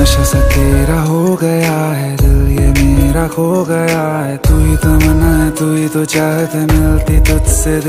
तेरा हो गया है, दिल ये मेरा खो गया है। तू ही तो मना है, तू ही तो चाहते मिलती तुझसे दिल।